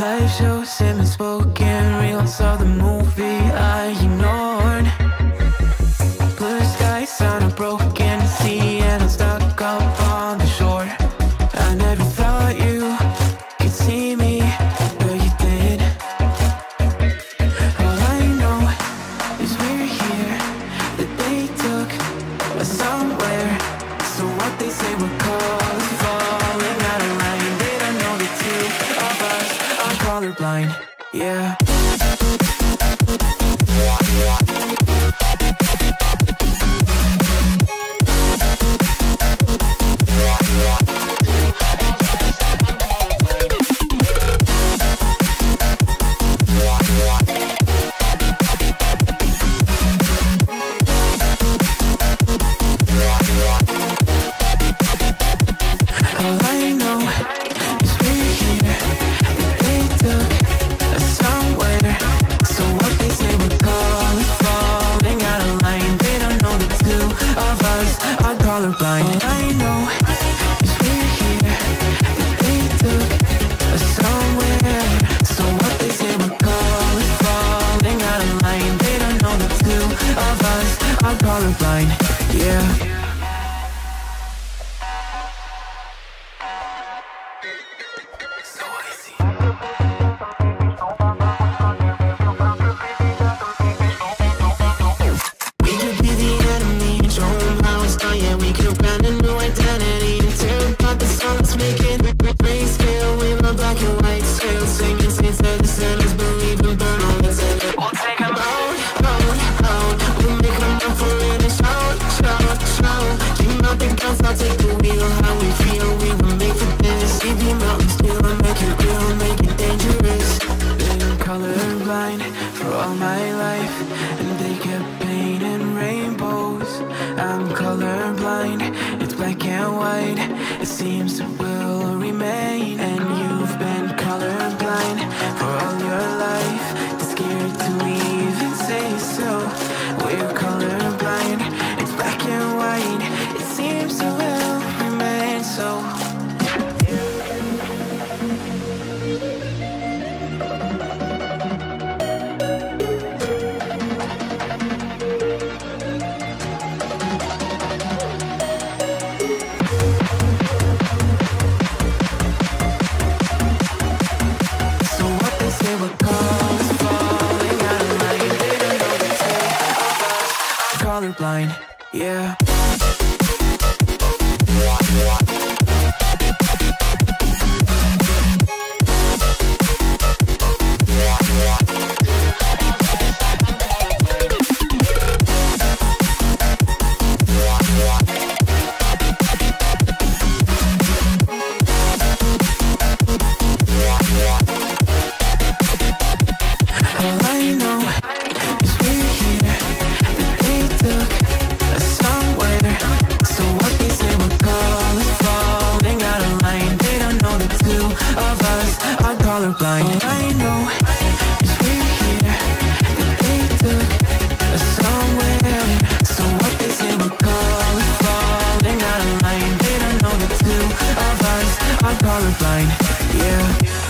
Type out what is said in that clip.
Live show, semi-spoken, real saw the movie, I, you know. colorblind, yeah. Suck. mountains It'll make it, real, make it dangerous. Been colorblind for all my life And they kept painting rainbows. I'm colorblind, it's black and white It seems to yeah. of us are colorblind. I know, cause we're here. That they took us somewhere. So what they say we call it falling out of line. They don't know the two of us are colorblind, yeah.